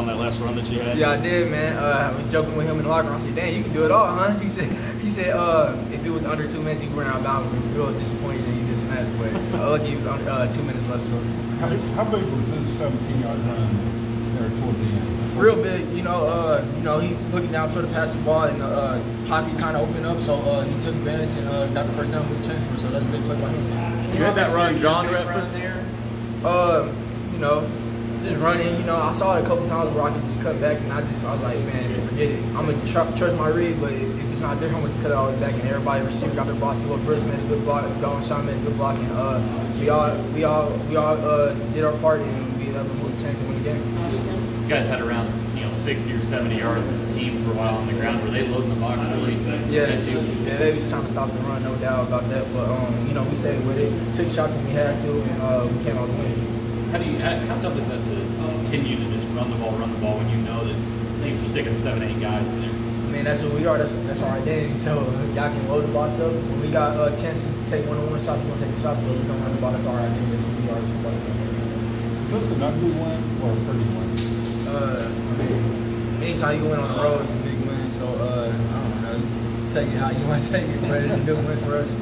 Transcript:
on that last run that you had? Yeah, I did, man. Uh, I was joking with him in the locker room. I said, "Dang, you can do it all, huh?" He said, "He said uh, if it was under two minutes, you ran out of bounds. We were real disappointed that you just smashed, but uh, lucky it was under uh, two minutes left. So How, how big was his 17 yard run there toward the end? real big, you know. Uh, you know, he looking down for the pass the ball, and the uh, pocket kind of opened up, so uh, he took advantage and uh, got the first down with the transfer. So that's a big play by him. You had that run John referenced. Uh, you know, just running. You know, I saw it a couple times where I could just cut back, and I just I was like, man, forget it. I'm gonna tr- trust my read, but if it's not there, I'm gonna just cut it all the way back. And everybody, receiver got their block. Phillip Brooks made a good block. Dalton Schoen made a good block, and uh, we all we all we all uh, did our part, and we able to move the chains and win the game. You guys had around you know 60 or 70 yards as a team for a while on the ground. Were they loading the box really? Yeah, against you? yeah, they was trying to stop the run, no doubt about that. But um, you know, we stayed with it, took shots when we had to, and uh, we came out with a win. How do you? How, how tough is that to continue to just run the ball, run the ball when you know that teams are sticking seven, eight guys in there? I mean, that's what we are. That's that's our identity. So y'all can load the box up. When we got a chance to take one-on-one shots, we're gonna take the shots. But we don't run the ball. That's our identity. That's what we are. as football team. Is this an ugly win or a pretty win? Uh, I mean, anytime you win on the road, it's a big win. So uh, I don't know. Take it how you want to take it, but it's a good win for us.